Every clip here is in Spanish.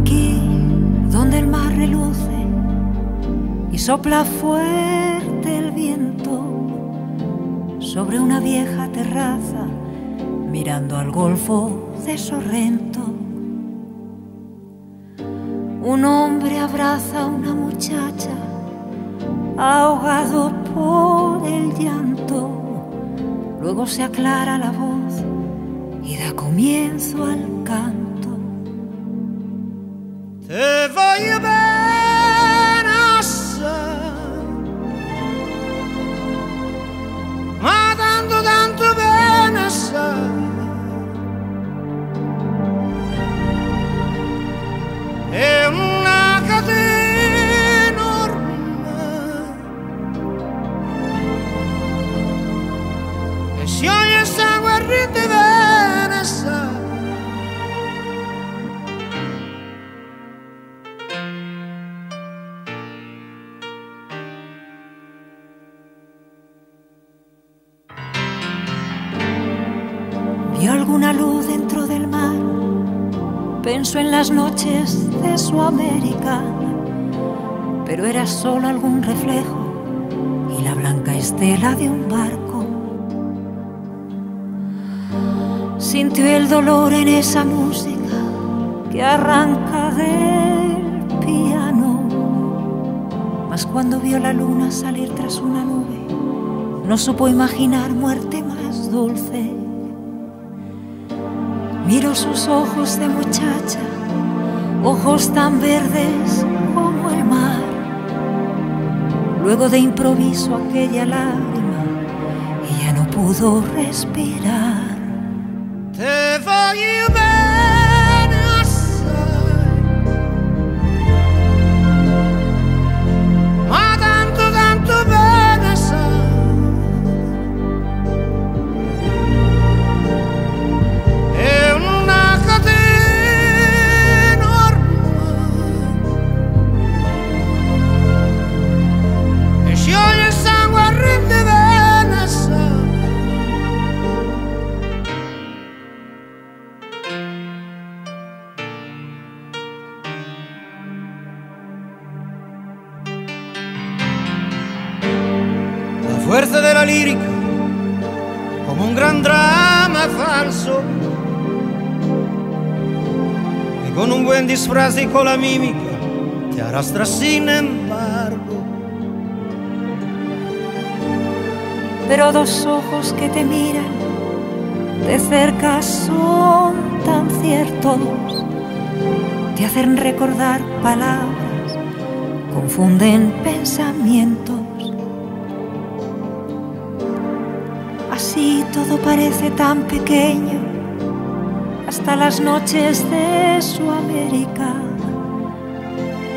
Aquí donde el mar reluce y sopla fuerte el viento sobre una vieja terraza mirando al golfo de Sorrento. Un hombre abraza a una muchacha ahogado por el llanto. Luego se aclara la voz y da comienzo al canto. Pensó en las noches de su América, pero era solo algún reflejo y la blanca estela de un barco. Sintió el dolor en esa música que arranca del piano, mas cuando vio la luna salir tras una nube, no supo imaginar muerte más dulce. Miro sus ojos de muchacha, ojos tan verdes como el mar. Luego de improviso aquella lágrima, ella no pudo respirar. Te voglio bene como un gran drama falso, que con un buen disfraz y con la mímica te arrastra sin embargo. Pero dos ojos que te miran de cerca son tan ciertos, te hacen recordar palabras, confunden pensamientos. Todo parece tan pequeño, hasta las noches de su América.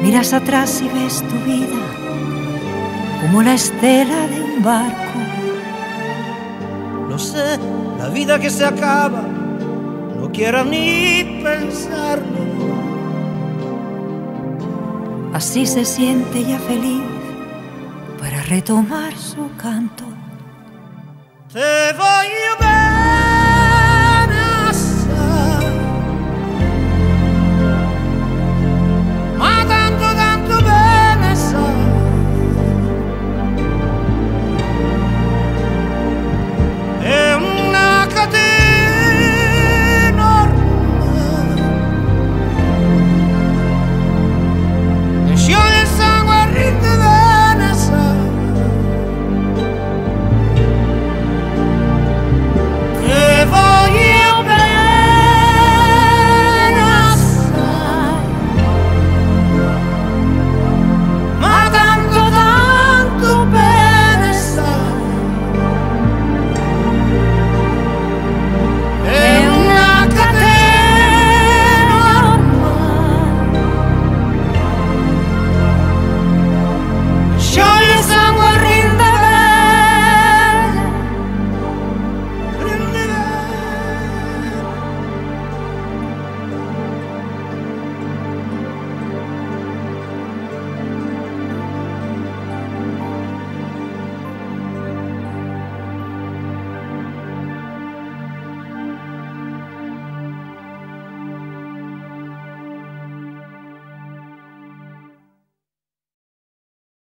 Miras atrás y ves tu vida como la estela de un barco. Lo sé, la vida que se acaba, no quiero ni pensarlo. Así se siente ya feliz para retomar su canto. te voglio bene